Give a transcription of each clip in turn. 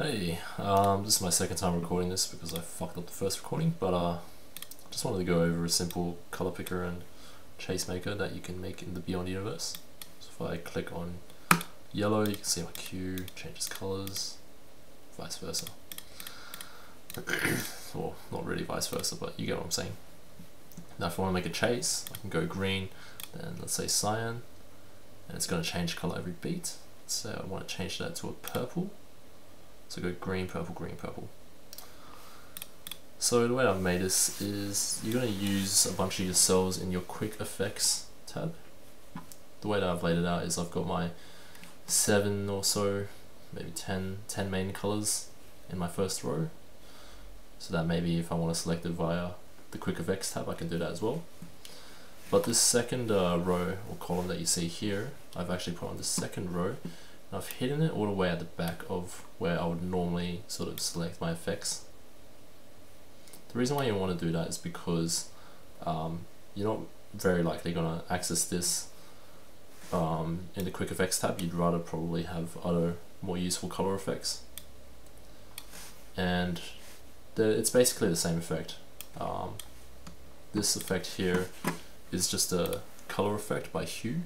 Hey, um, this is my second time recording this because I fucked up the first recording, but uh, just wanted to go over a simple color picker and chase maker that you can make in the Beyond universe. So if I click on yellow, you can see my cue changes colors, vice versa. or not really vice versa, but you get what I'm saying. Now if I want to make a chase, I can go green, then let's say cyan, and it's going to change color every beat. So I want to change that to a purple. So go green, purple, green, purple. So the way I've made this is you're going to use a bunch of your cells in your quick effects tab. The way that I've laid it out is I've got my seven or so, maybe 10, 10 main colors in my first row. So that maybe if I want to select it via the quick effects tab, I can do that as well. But this second uh, row or column that you see here, I've actually put on the second row I've hidden it all the way at the back of where I would normally sort of select my effects. The reason why you want to do that is because um, you're not very likely going to access this um, in the quick effects tab. You'd rather probably have other more useful color effects. And it's basically the same effect. Um, this effect here is just a color effect by hue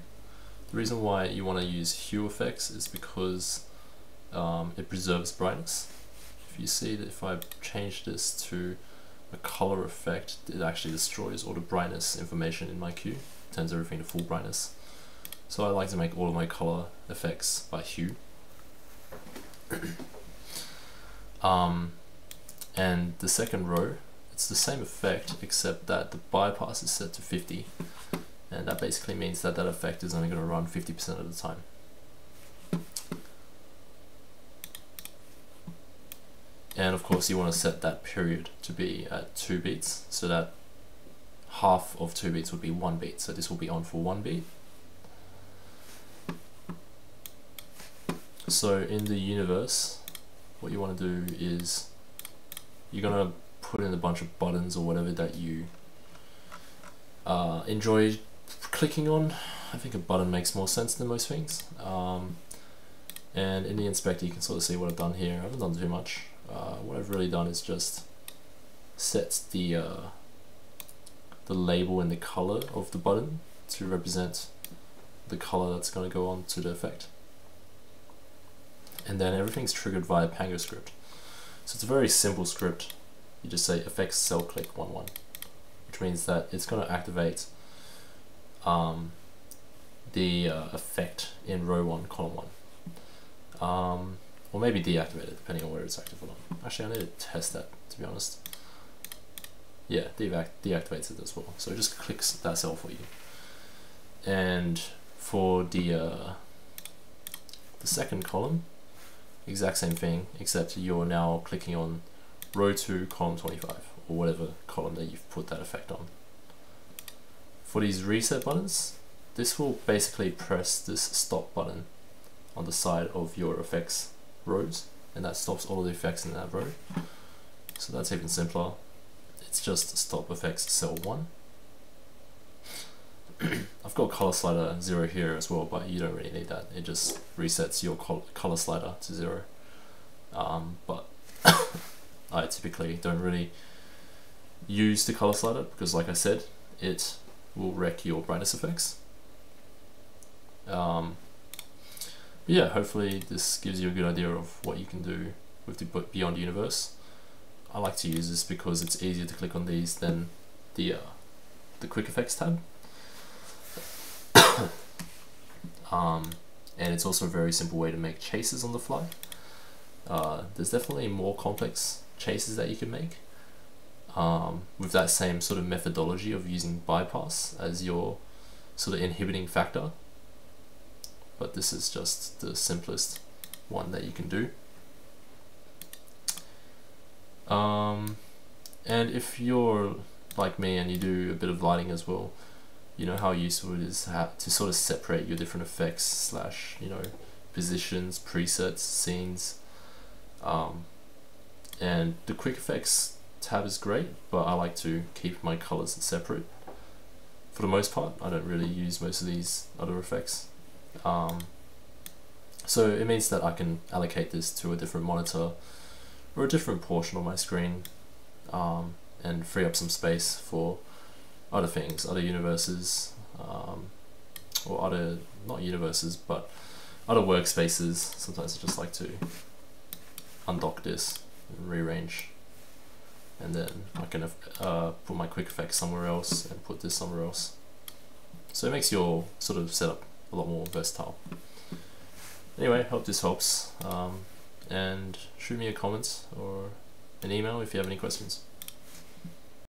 the reason why you want to use hue effects is because um, it preserves brightness. If you see that if I change this to a color effect, it actually destroys all the brightness information in my cue, turns everything to full brightness. So I like to make all of my color effects by hue. um, and the second row, it's the same effect except that the bypass is set to 50 and that basically means that that effect is only going to run 50% of the time. And of course you want to set that period to be at 2 beats, so that half of 2 beats would be 1 beat, so this will be on for 1 beat. So in the universe, what you want to do is you're going to put in a bunch of buttons or whatever that you uh, enjoy clicking on. I think a button makes more sense than most things. Um, and in the inspector you can sort of see what I've done here. I haven't done too much. Uh, what I've really done is just set the uh, the label and the color of the button to represent the color that's going to go on to the effect. And then everything's triggered via Pango script. So it's a very simple script. You just say effects cell click 1 1, which means that it's going to activate um, the uh, effect in row 1, column 1. Um, or maybe deactivate it, depending on where it's active or not. Actually, I need to test that, to be honest. Yeah, deact deactivates it as well. So it just clicks that cell for you. And for the, uh, the second column, exact same thing, except you're now clicking on row 2, column 25, or whatever column that you've put that effect on for these reset buttons, this will basically press this stop button on the side of your effects rows and that stops all the effects in that row. So that's even simpler. It's just stop effects cell 1. I've got color slider 0 here as well, but you don't really need that. It just resets your color slider to 0. Um, but I typically don't really use the color slider because like I said, it will wreck your brightness effects. Um, yeah, hopefully this gives you a good idea of what you can do with the Beyond Universe. I like to use this because it's easier to click on these than the uh, the Quick Effects tab. um, and it's also a very simple way to make chases on the fly. Uh, there's definitely more complex chases that you can make, um, with that same sort of methodology of using bypass as your sort of inhibiting factor. But this is just the simplest one that you can do. Um, and if you're like me and you do a bit of lighting as well, you know how useful it is to sort of separate your different effects slash, you know, positions, presets, scenes. Um, and the quick effects tab is great, but I like to keep my colors separate. For the most part, I don't really use most of these other effects. Um, So it means that I can allocate this to a different monitor or a different portion of my screen um, and free up some space for other things, other universes, um, or other, not universes, but other workspaces. Sometimes I just like to undock this and rearrange and then I can uh, put my quick effects somewhere else and put this somewhere else. So it makes your sort of setup a lot more versatile. Anyway, hope this helps um, and shoot me a comment or an email if you have any questions.